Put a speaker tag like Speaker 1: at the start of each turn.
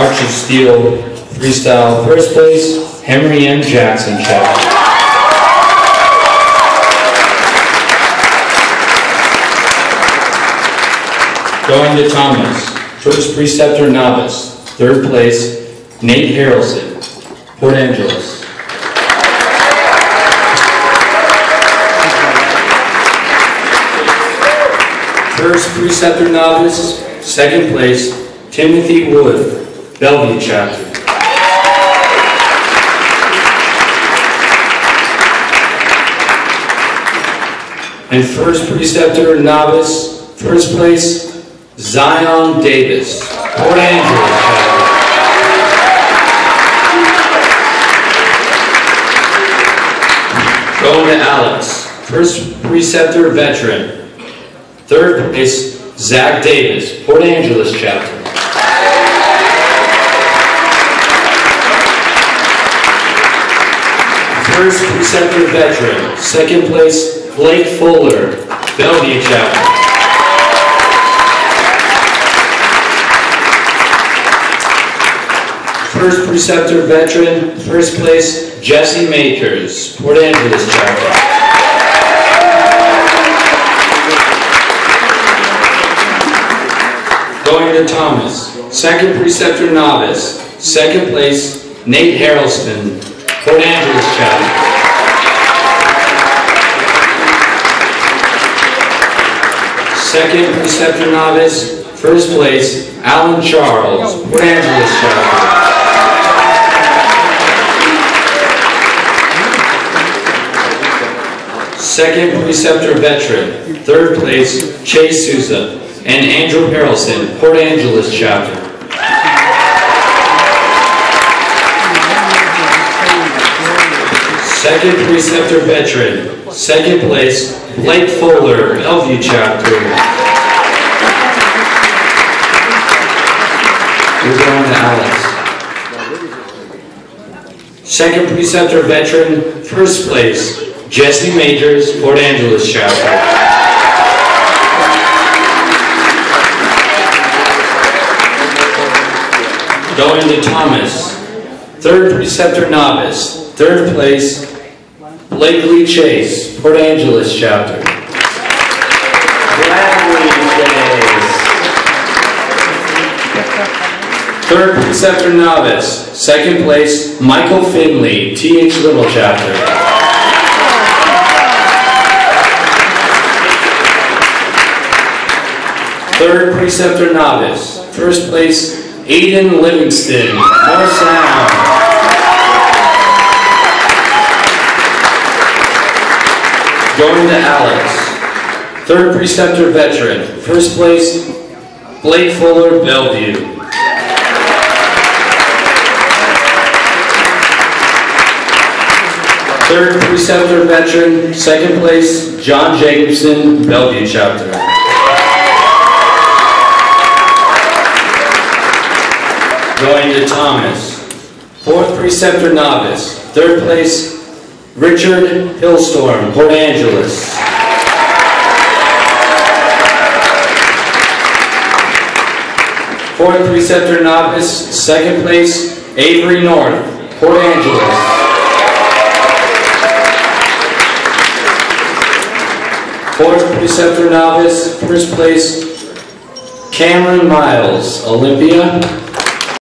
Speaker 1: Arch of Steel Freestyle first place, Henry M. Jackson Chapter. Going to Thomas, first preceptor novice, third place, Nate Harrelson, Port Angeles. First preceptor novice, second place, Timothy Wood, Bellevue chapter. And first preceptor novice, first place, Zion Davis, Port Angeles chapter. Going to Alex, first preceptor veteran, third place, Zach Davis, Port Angeles chapter. First preceptor veteran, second place, Blake Fuller, Bellevue chapter. First preceptor veteran, first place, Jesse Majors, Port Angeles chapter. Going to Thomas, second preceptor novice, second place, Nate Harrelson, Port Angeles chapter. Second preceptor novice, first place, Alan Charles, Port Angeles chapter. Second preceptor veteran, third place, Chase Souza, and Andrew Harrelson, Port Angeles chapter. Second preceptor veteran, second place, Blake Fuller, Bellevue chapter. We're going to Alex. Second preceptor veteran, first place, Jesse Majors, Port Angeles chapter. Going to Thomas, third preceptor novice, third place, Blakely Chase, Port Angeles chapter. Blakely Chase. Third preceptor novice, second place, Michael Finley, T.H. Little chapter. Third preceptor novice, first place, Aiden Livingston, North Sound. Going to Alex, third preceptor veteran, first place, Blake Fuller, Bellevue. Third preceptor veteran, second place, John Jacobson, Bellevue chapter. Going to Thomas, fourth preceptor novice, third place, Richard Hillstorm, Port Angeles. Fourth preceptor novice, second place, Avery North, Port Angeles. Fourth preceptor novice, first place, Cameron Miles, Olympia.